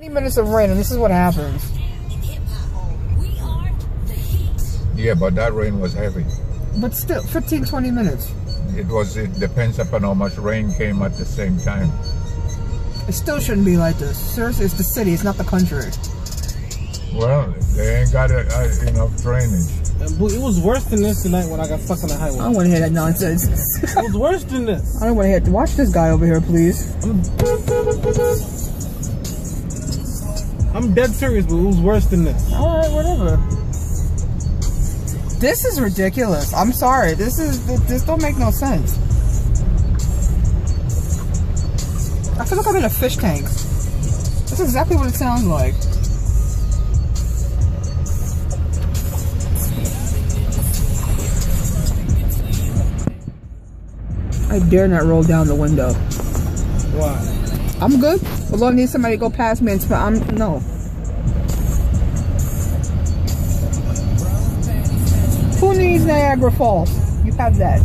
20 minutes of rain, and this is what happens. Yeah, but that rain was heavy. But still, 15, 20 minutes. It was. It depends upon how much rain came at the same time. It still shouldn't be like this. Seriously, it's the city, it's not the country. Well, they ain't got uh, enough drainage. It was worse than this tonight when I got stuck on the highway. I don't want to hear that nonsense. it was worse than this. I don't want to hear. Watch this guy over here, please. I'm dead serious, but it was worse than this. All right, whatever. This is ridiculous. I'm sorry. This is this don't make no sense. I feel like I'm in a fish tank. That's exactly what it sounds like. I dare not roll down the window. Why? I'm good. Although I need somebody to go past me smell. I'm no. Who needs Niagara Falls? You have that.